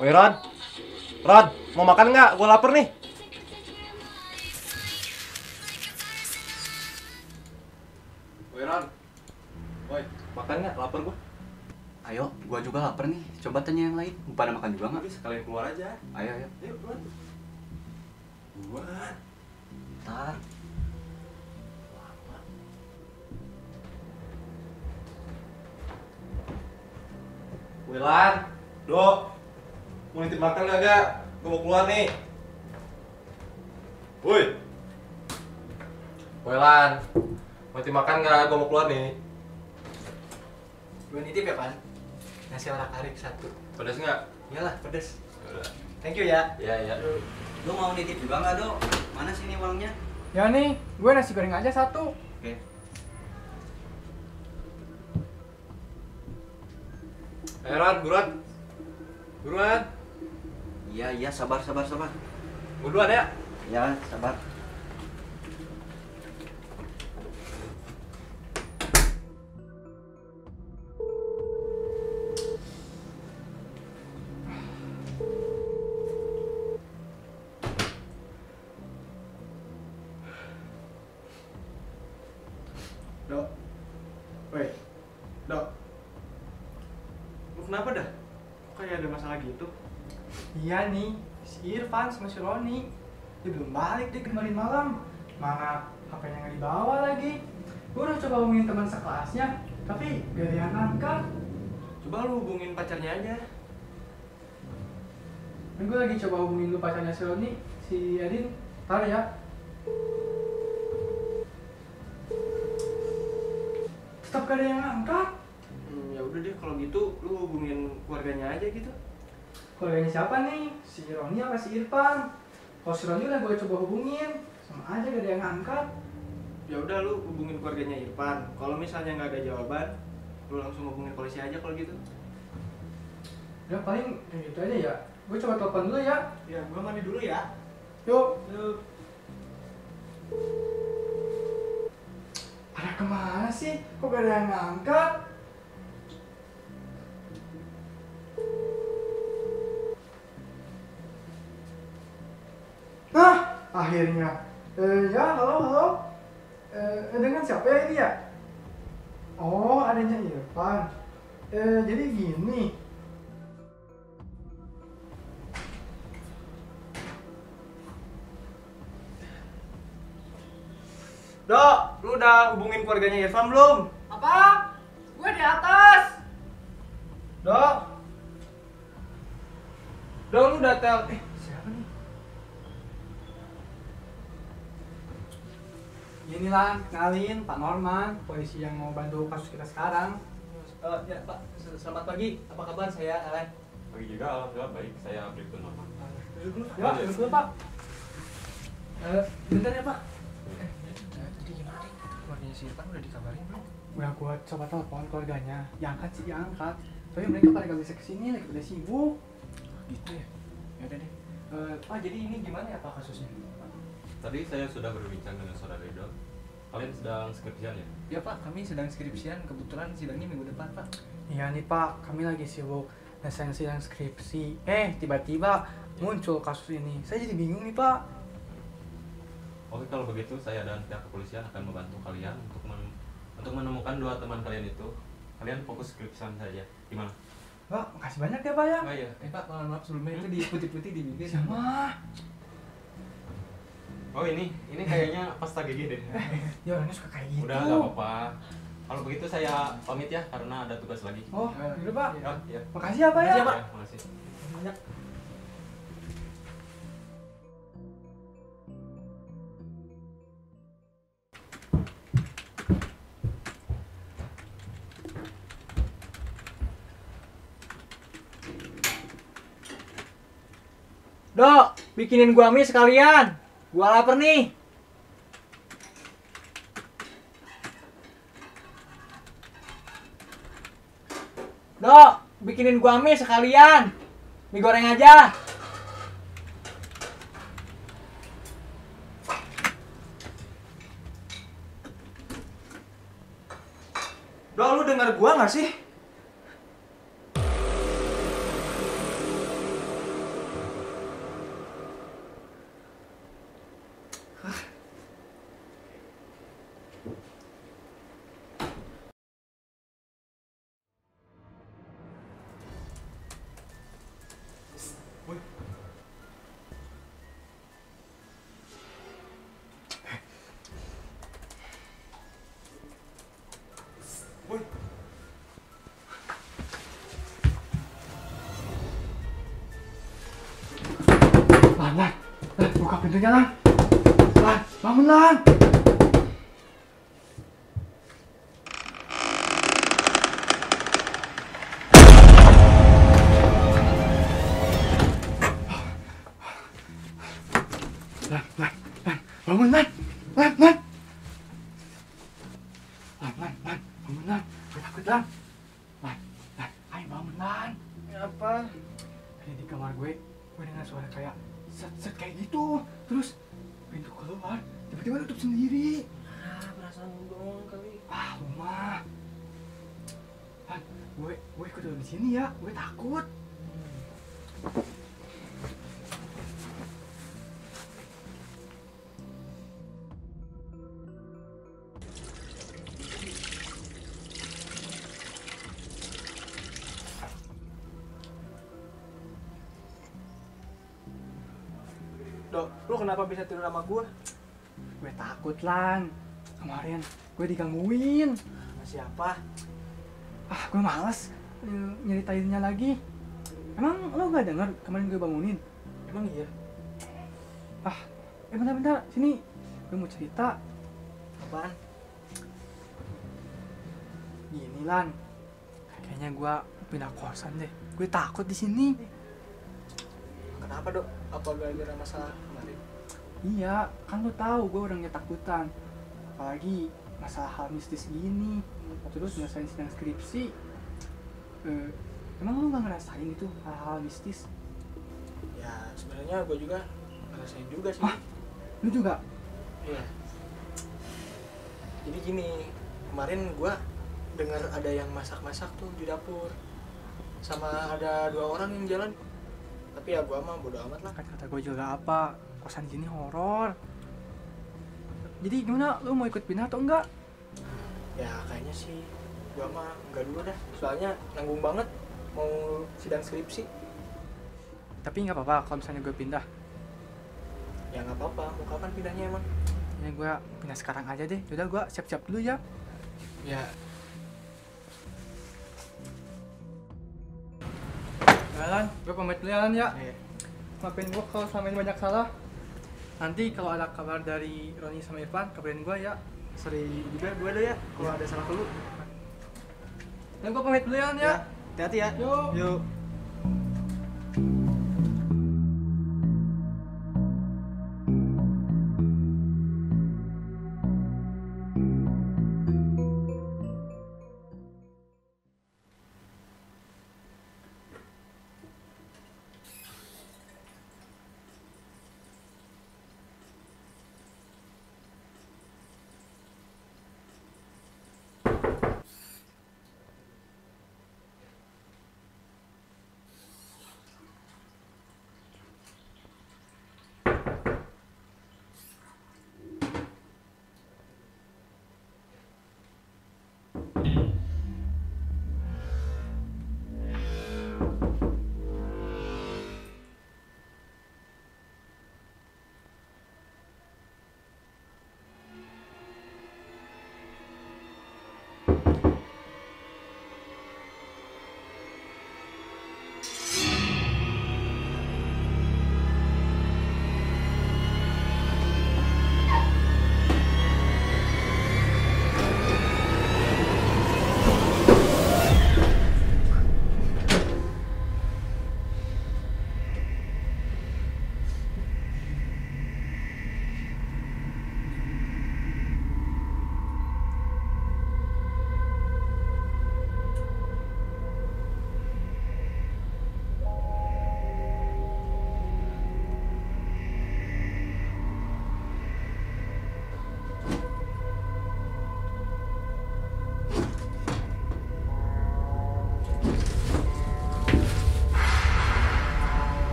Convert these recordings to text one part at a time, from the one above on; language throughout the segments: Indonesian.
Woi Rod, Rod, mau makan nggak? Gue lapar nih. Woi Rod, woi makan nggak? Lapar gue. Ayo, gua juga lapar nih. Coba tanya yang lain. Pada makan juga nggak? Sekalian keluar aja. Ayo, ayo. Ayo keluar. Keluar. Ntar. Wilan, Dok, mau nitip makan nggak gak? Gue mau keluar nih. Woi. Wilan, mau nitip makan nggak? Gue mau keluar nih. Gue nitip ya, Pan. Nasi orak arik satu. Pedas nggak? Iyalah, pedes. Udah. Thank you ya. Iya iya. Lu mau nitip juga nggak, Dok? Mana sini uangnya? Ya nih, gue nasi goreng aja satu. Oke. Eh Rod, buruan. Buruan. Iya, iya, sabar, sabar, sabar. Gue duluan ya. Ya, sabar. Dok. Woi. Dok. Lu kenapa dah? Kok kayak ada masalah gitu? Iya nih, si Irfan sama si Roni. Dia belum balik, dia kemarin malam. Mana HP-nya nggak dibawa lagi. Gue udah coba hubungin teman sekelasnya, tapi gak ada yang angkat. Coba lu hubungin pacarnya aja. Dan gue lagi coba hubungin lu pacarnya si Roni, si Edin. Ntar ya. Tetap gak ada yang angkat. Hmm, ya udah deh kalau gitu lu hubungin keluarganya aja gitu. Keluarganya siapa nih? Si Roni apa si Irfan? Kalau si Roni udah gue coba hubungin, sama aja gak ada yang angkat. Ya udah lu hubungin keluarganya Irfan. Kalau misalnya nggak ada jawaban, lu langsung hubungin polisi aja kalau gitu. Udah paling kayak gitu aja ya. Gue coba telepon dulu ya. Ya, gua mandi dulu ya. Yuk. Yuk. Pada ke mana sih? Kok gak ada yang ngangkat? Akhirnya. Eh, ya, halo, halo. Eh, dengan siapa ya ini ya? Oh, adanya Irfan. Eh, jadi gini. Dok, lu udah hubungin keluarganya Irfan belum? Apa? Gue di atas. Dok. Dok, lu udah tel eh Siapa nih? Inilah, kenalin Pak Norman, polisi yang mau bantu kasus kita sekarang. Eh, ya, Pak. Sel- Selamat pagi. Apa kabar? Saya Alan. Pagi juga, alhamdulillah baik. Saya Bribtu Norman. Duduk dulu. Ya, duduk dulu Pak. Eh, bentar ya, Pak. Eh, tadi gimana nih? Keluarganya si Irfan udah dikabarin belum? Udah gua coba telepon keluarganya, diangkat sih diangkat. Tapi mereka pada gak bisa ke sini, lagi pada sibuk. Gitu ya. Ya udah deh. Eh, Pak, jadi ini gimana ya Pak kasusnya? Tadi saya sudah berbincang dengan saudara Ridho. Kalian sedang skripsian ya? Ya Pak, kami sedang skripsian. Kebetulan sidangnya minggu depan Pak. Iya nih Pak, kami lagi sibuk ngesain sidang skripsi. Eh, tiba-tiba muncul kasus ini. Saya jadi bingung nih Pak. Oke kalau begitu saya dan pihak kepolisian akan membantu kalian untuk men- untuk menemukan dua teman kalian itu. Kalian fokus skripsian saja. Gimana? Pak, makasih banyak ya Pak ya. Oh iya. Eh Pak, mohon maaf sebelumnya itu di putih-putih di bibir. Sama. Oh ini, ini kayaknya pasta gigi deh. Ya orangnya suka kayak gitu. Udah nggak apa-apa. Kalau begitu saya pamit ya karena ada tugas lagi. Oh, yaudah Pak. Ya, ya. Makasih ya Pak ya. Makasih ya, Pak. Ya, makasih. Banyak. Dok, bikinin gua mie sekalian. Gua lapar nih. Dok, bikinin gua mie sekalian. Mie goreng aja. Dok, lu denger gua gak sih? Lan, buka Lan. Lan, bangun Lan. Lan, Lan, Lan, bangun Lan. Lan, tiba-tiba tutup sendiri. Ah, perasaan lu doang kali. Ah, rumah. Lan, gue gue ikut di sini ya. Gue takut. Dok, lu kenapa bisa tidur sama gua? Gue takut Lan. Kemarin gue digangguin. Sama siapa? Ah, gue males nyeritainnya lagi. Emang lo gak denger kemarin gue bangunin? Emang iya? Ah, eh bentar-bentar, sini. Gue mau cerita. Apaan? Gini Lan, kayaknya gue pindah kosan deh. Gue takut di sini. Kenapa, Dok? Apa gara-gara masalah? Iya, kan lo tahu gue orangnya takutan. Apalagi masalah hal mistis gini. Terus nyelesain sidang skripsi. Eh, emang lo gak ngerasain itu hal-hal mistis? Ya, sebenarnya gua juga ngerasain juga sih. Hah? Lu juga? Iya. Jadi gini, kemarin gua dengar ada yang masak-masak tuh di dapur. Sama ada dua orang yang jalan. Tapi ya gua mah bodo amat lah. Kan kata gue juga apa, kosan di sini horor. Jadi gimana, lu mau ikut pindah atau enggak? Ya kayaknya sih gua mah enggak dulu dah. Soalnya nanggung banget mau sidang skripsi. Tapi nggak apa-apa kalau misalnya gue pindah. Ya nggak apa-apa, mau kapan pindahnya emang? Ini gue pindah sekarang aja deh. Yaudah gue siap-siap dulu ya. Ya, Jalan, gue pamit dulu ya Lan ya. eh, Maafin gue kalau selama ini banyak salah. Nanti kalau ada kabar dari Roni sama Irfan, kabarin gue ya. sorry juga gua ada ya kalau ada salah dulu. Dan gue pamit dulu ya ya. Hati-hati ya. Yuk. Yuk.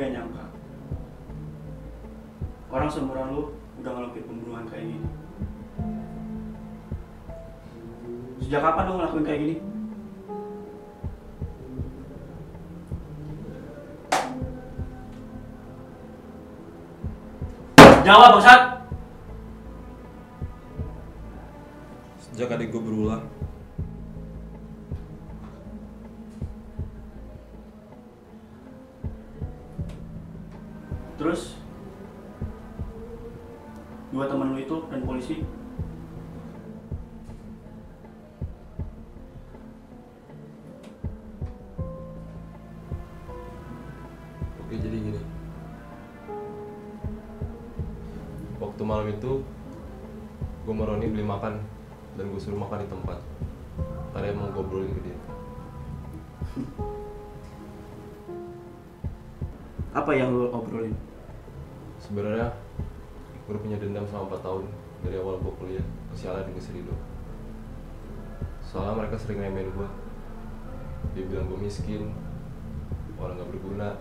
Gak nyangka. Orang seumuran lu udah ngelakuin pembunuhan kayak gini. Sejak kapan lu ngelakuin kayak gini? Jawab bangsat Sejak adik gue berulang, terus dua teman lu itu dan polisi. Oke jadi gini. Waktu malam itu Gue sama Roni beli makan Dan gue suruh makan di tempat. Karena emang gue obrolin ke dia. Apa yang lu obrolin Sebenarnya Gue punya dendam selama 4 tahun. Dari awal gue kuliah Kesialan di Keserido Soalnya mereka sering ngemen gue Dia bilang gue miskin Orang gak berguna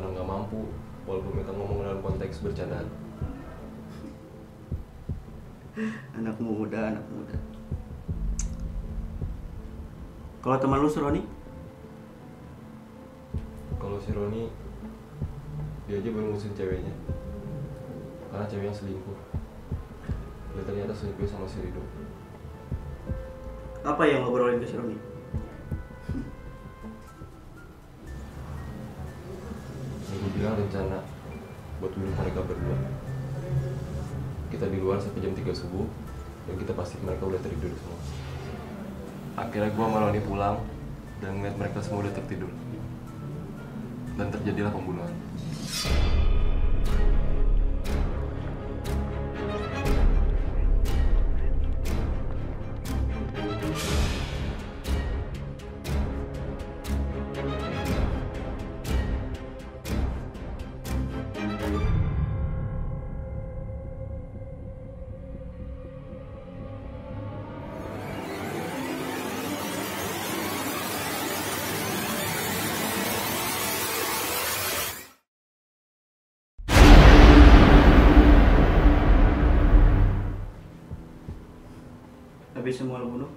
Orang gak mampu Walaupun mereka ngomong dalam konteks bercandaan. Anak muda anak muda. Kalau teman lu Roni Kalau si Roni Dia aja baru ngusin ceweknya. Karena ceweknya selingkuh. Dia ternyata selingkuh sama si Rido. Apa yang lu obrolin ke si Roni Yang gue bilang rencana Buat bunuh mereka berdua. Kita di luar sampai jam 3 subuh Dan kita pasti mereka udah tertidur semua. Akhirnya gue sama Roni pulang Dan ngeliat mereka semua udah tertidur. Dan terjadilah pembunuhan Thanks. Semua lu bunuh?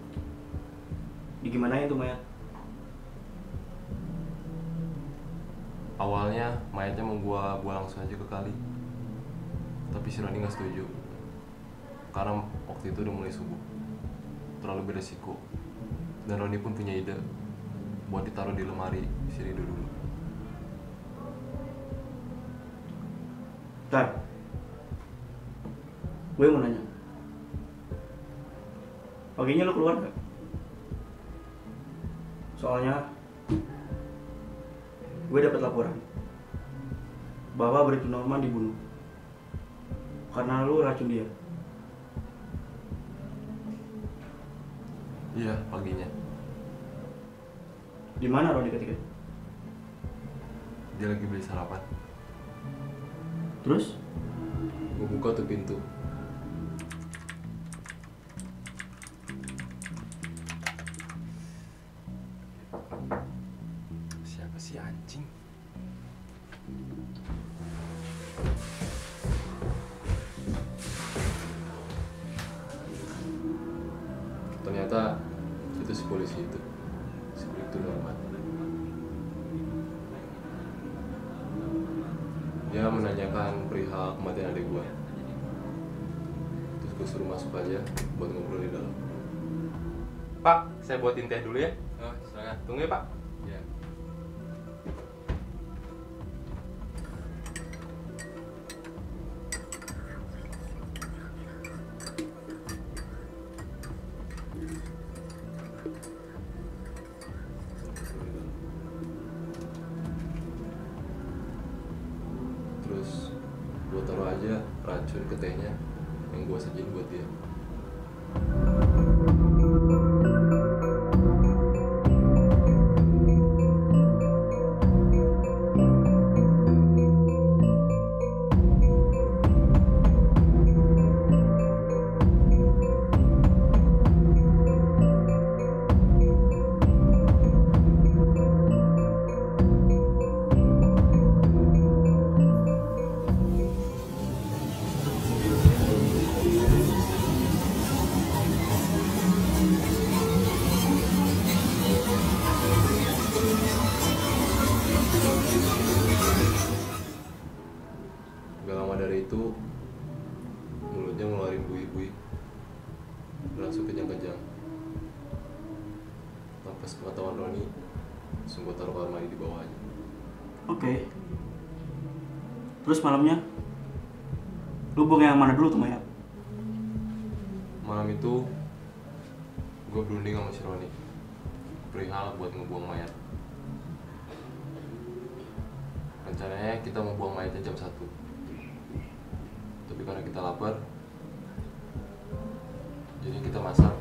Gimana itu mayat Awalnya mayatnya mau gua buang langsung aja ke kali. Tapi si Roni gak setuju. Karena waktu itu udah mulai subuh. Terlalu beresiko. Dan Roni pun punya ide Buat ditaruh di lemari si Rido dulu. Tar. Gue mau nanya paginya lu keluar gak? soalnya gue dapat laporan. Bahwa Brito Norman dibunuh. Karena lu racun dia. Iya paginya. Di mana Roni ketika? Dia lagi beli sarapan. Terus? Gue buka tuh pintu teh dulu ya Terus malamnya? Lu buang yang mana dulu tuh mayat? malam itu gue berunding sama si Roni. Perihal buat ngebuang mayat. Rencananya kita mau buang mayatnya jam 1 tapi karena kita lapar jadi kita masak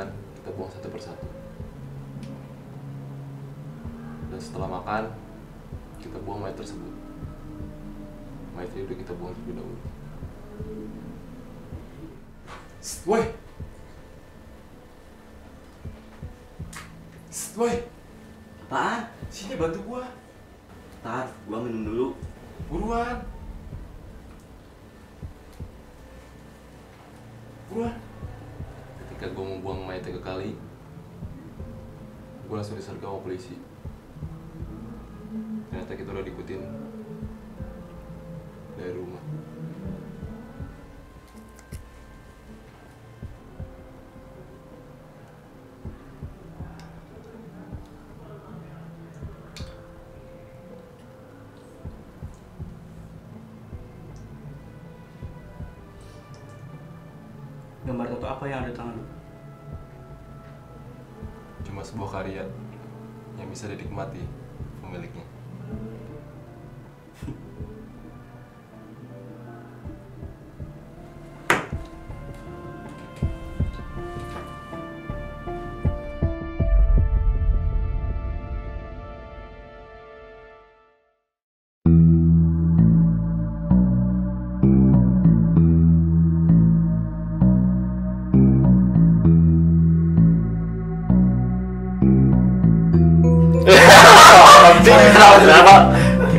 mencurigakan kita buang satu persatu. Dan setelah makan kita buang mayat tersebut. Mayat ini udah kita buang terlebih dahulu. Woi! Woi! Apaan? Sini bantu gua. Tar, gua minum dulu. Buruan Ketika gue mau buang mayatnya ke kali Gue langsung disergap sama polisi. Ternyata kita udah diikutin Dari rumah. Gambar tato apa yang ada di tangan sebuah karya Yang bisa dinikmati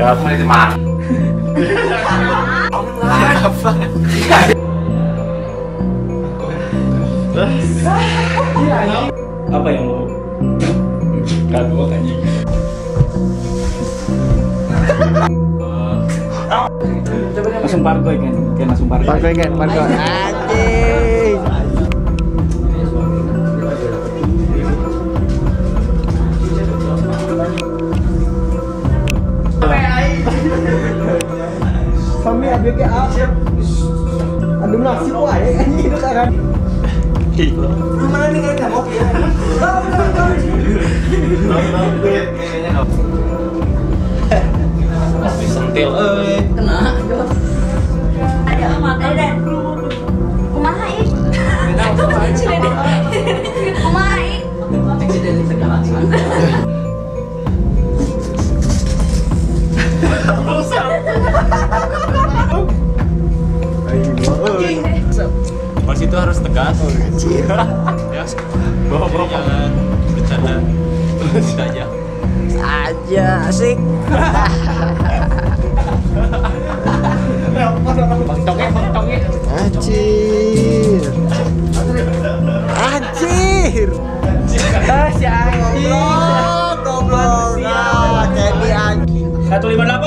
Apa yang lu? Coba dia langsung parkoy kan, langsung parkoy. Parkoy kan, parkoy. Mana nih anjir ya bawa bawa jangan bercanda saja saja asik Bangtongnya, bangtongnya. Anjir. Anjir. Ah, si anjing. Oh, goblok, goblok. jadi kayak di anjing. 158